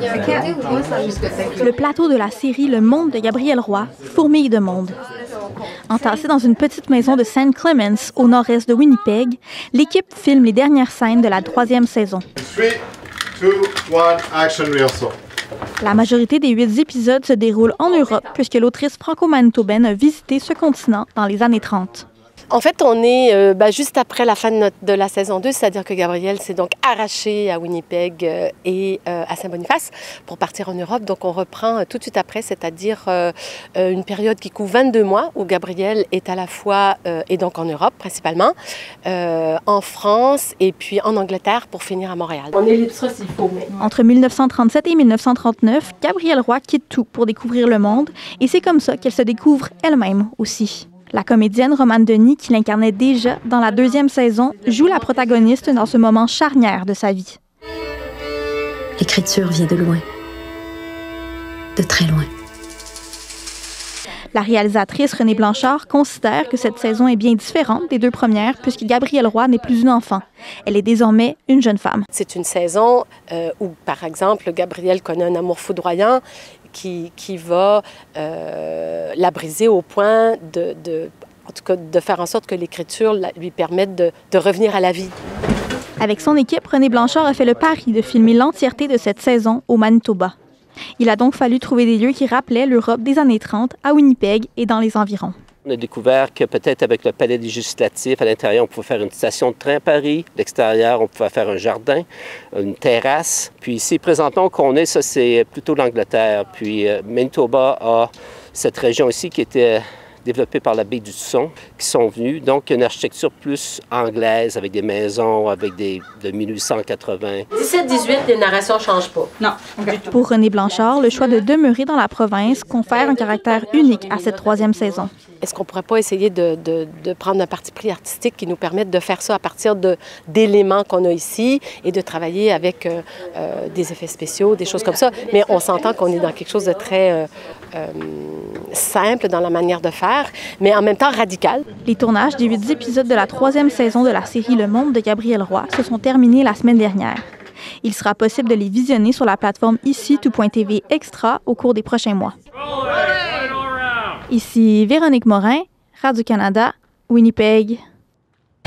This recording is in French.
Le plateau de la série Le Monde de Gabriel Roy fourmille de monde. Entassé dans une petite maison de St. Clements, au nord-est de Winnipeg, l'équipe filme les dernières scènes de la troisième saison. La majorité des huit épisodes se déroulent en Europe, puisque l'autrice franco-manitobaine a visité ce continent dans les années 30. En fait, on est euh, bah, juste après la fin de, notre, de la saison 2, c'est-à-dire que Gabriel s'est donc arraché à Winnipeg euh, et euh, à Saint-Boniface pour partir en Europe. Donc on reprend tout de suite après, c'est-à-dire une période qui couvre 22 mois où Gabriel est à la fois, et donc en Europe principalement, en France et puis en Angleterre pour finir à Montréal. On ellipsera s'il faut. Mais... Entre 1937 et 1939, Gabrielle Roy quitte tout pour découvrir le monde et c'est comme ça qu'elle se découvre elle-même aussi. La comédienne Romane Denis, qui l'incarnait déjà dans la deuxième saison, joue la protagoniste dans ce moment charnière de sa vie. L'écriture vient de loin, de très loin. La réalisatrice Renée Blanchard considère que cette saison est bien différente des deux premières puisque Gabrielle Roy n'est plus une enfant. Elle est désormais une jeune femme. C'est une saison euh, où, par exemple, Gabrielle connaît un amour foudroyant qui, qui va euh, la briser au point de, de, en tout cas, de faire en sorte que l'écriture lui permette de, de revenir à la vie. Avec son équipe, René Blanchard a fait le pari de filmer l'entièreté de cette saison au Manitoba. Il a donc fallu trouver des lieux qui rappelaient l'Europe des années 30 à Winnipeg et dans les environs. On a découvert que peut-être avec le palais législatif, à l'intérieur, on pouvait faire une station de train à Paris. L'extérieur, on pouvait faire un jardin, une terrasse. Puis ici, présentement, qu'on est, ça, c'est plutôt l'Angleterre. Puis euh, Manitoba a cette région ici qui était développés par la baie du Son, qui sont venus. Donc, une architecture plus anglaise, avec des maisons, avec des de 1880. 17-18, les narrations ne changent pas. Non. Pour René Blanchard, le choix de demeurer dans la province confère un caractère unique à cette troisième saison. Est-ce qu'on ne pourrait pas essayer de, de, de, prendre un parti pris artistique qui nous permette de faire ça à partir d'éléments qu'on a ici et de travailler avec euh, euh, des effets spéciaux, des choses comme ça? Mais on s'entend qu'on est dans quelque chose de très euh, euh, simple dans la manière de faire, mais en même temps radical. Les tournages des huit épisodes de la troisième saison de la série Le Monde de Gabriel Roy se sont terminés la semaine dernière. Il sera possible de les visionner sur la plateforme ici tout.tv extra au cours des prochains mois. Ici Véronique Morin, Radio-Canada, Winnipeg.